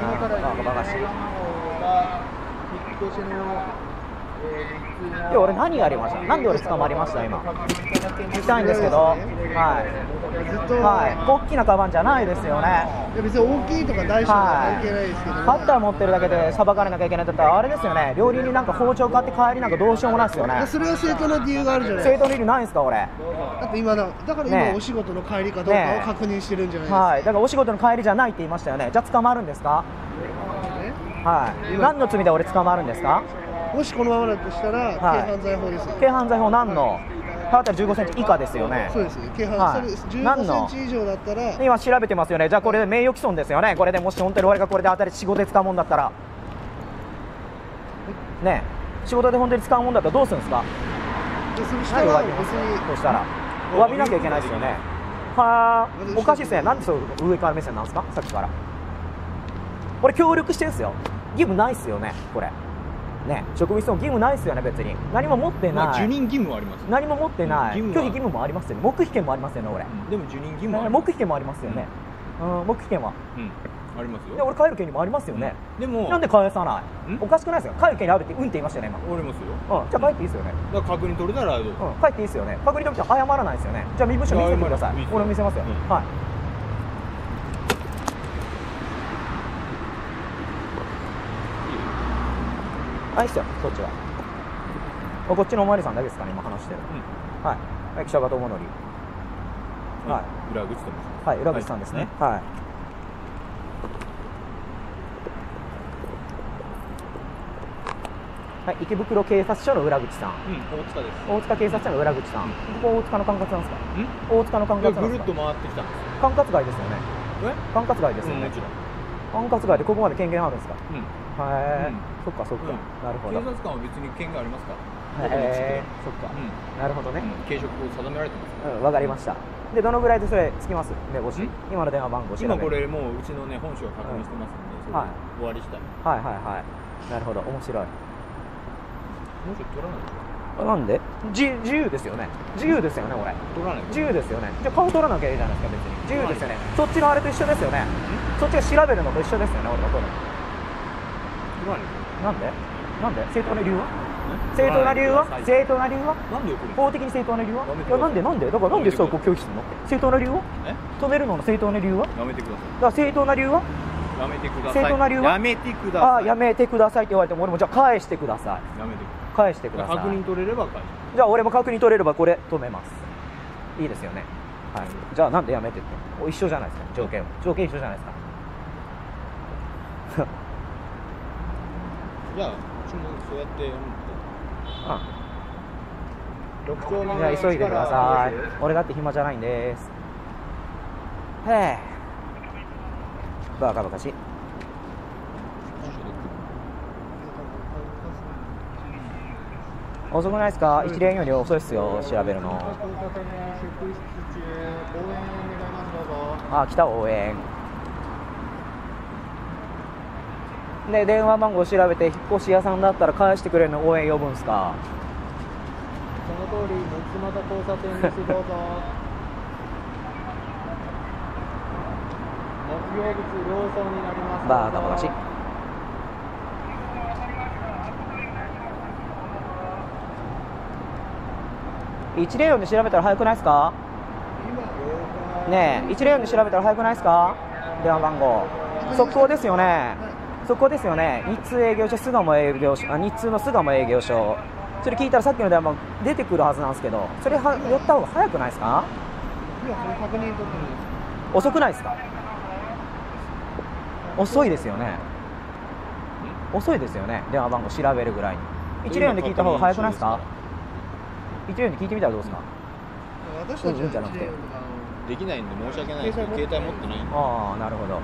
今かバカしい。が引っ越しの、えー日通のいや俺何やりました？なんで俺捕まりました？今。聞きたいんですけど。はい。ずっと、はい。大きなカバンじゃないですよね。いや別に大きいとか大小とか関係ないですけど、カッター持ってるだけで裁かれなきゃいけないんだったらあれですよね。料理になんか包丁買って帰りなんかどうしようもないですよね。それは正当な理由があるじゃない正当理由ないんですか俺？だって今だだからね今お仕事の帰りかどうかを確認してるんじゃないですか、はい。だからお仕事の帰りじゃないって言いましたよね。じゃあ捕まるんですか？ねはい。何の罪で俺捕まるんですか？もしこのままだとしたら、はい。軽犯罪法です。よ軽犯罪法何の？刃渡り15センチ以下ですよね。そうですね。軽犯、はい。それです。何の？15センチ以上だったら今調べてますよね。じゃあこれで名誉毀損ですよね。これでもし本当に俺がこれで当たり仕事で使うもんだったら。ねえ。仕事で本当に使うもんだったらどうするんですか？でそしたら別に。そしたら。お詫びなきゃいけないですよね。はあ。おかしいですね。なんでそう上から目線なんですか？さっきから。俺協力してるんですよ。義務ないっすよねこれね職務質問義務ないっすよね別に。何も持ってない、まあ、受任義務はあります。何も持ってない。義務は。拒否義務もありますよね。黙秘権もありますよね俺、でも受任義務は黙秘権もありますよね、うん、黙秘権は。うん。ありますでよ俺帰る権利もありますよね、でもなんで返さない？ん？おかしくないですか？帰る権利あるってうんって言いましたよね今。おりますよ。うん。じゃあ帰っていいですよね。だから確認取れたらどうん。帰っていいですよね。確認取って謝らないですよね。じゃあ身分証見せてください。俺見せますよ、うん。はいあいいっすよそっちは。あこっちのおまわりさんだけですかね今話してる、はい。はい記者方智則。はい。裏口とはい裏口さんですね。はい、はい、池袋警察署の裏口さん。うん大塚です。大塚警察署の裏口さん、うん。ここ大塚の管轄なんですか？ん？大塚の管轄ぐるっと回ってきたんですよ。管轄外ですよね。え？管轄外ですよね、うんもちろん。管轄外でここまで権限あるんですか？うん。へえ、うんそっかそっか、うん。なるほど。警察官は別に権限ありますかへえそっか、うん。なるほどね。うん。軽食を定められてますうんわ、かりました。でどのぐらいでそれつきます？目星ん？今の電話番号今これもううちのね本性を確認してますんで、それはい。終わりしたい。はいはいはい。なるほど。面白い。もうちょっと取らないと。あなんで？自自由ですよね。自由ですよね俺取らないと。自由ですよね。じゃあ顔取らなきゃいいじゃないですか別に。自由ですよね。そっちのあれと一緒ですよね。そっちが調べるのと一緒ですよね俺が取るの取らないなんで？なんで？正当な理由は？正当な理由は？正当な理由は？法的に正当な理由は？い。やなんで？なんで？だからなんでそうこう拒否するの？正当な理由は？え？止めるのの正当な理由は？だかやめてくださら正当な理由は？いやめてください。正当な理由は？やめてください。ああやめてくださいって言われても俺もじゃあ返してください。やめて返してください。確認取れれば返す。じゃあ俺も確認取れればこれ止めます。いいですよね。はい。じゃあなんでやめてって？お一緒じゃないですか。条件は。条件一緒じゃないですかじゃあうちもそうやってやるんでうん六丁目じゃあ急いでください。俺だって暇じゃないんです。へえ。バカバカしい。遅くないですか？一連より遅いっすよ調べるの。あ来た応援で電話番号調べて引っ越し屋さんだったら返してくれるの応援呼ぶんすか？その通り六俣交差点です。どうぞ。両層になります。バカバカしい104で調べたら早くないですか？ねえ104で調べたら早くないですか？電話番号。速報ですよね速報ですよね。日通営業所巣鴨営業所あ日通の巣鴨営業所。それ聞いたらさっきの電話番号出てくるはずなんですけどそれは寄った方が早くないですか？今それ確認取ってる遅くないですか？遅いですよね。遅いですよね。電話番号調べるぐらいに。104で聞いた方が早くないですか？104で聞いてみたらどうですか？私たちうんうんじゃなくて。あのできないんで申し訳ないですけど携帯持ってないんで。ああなるほど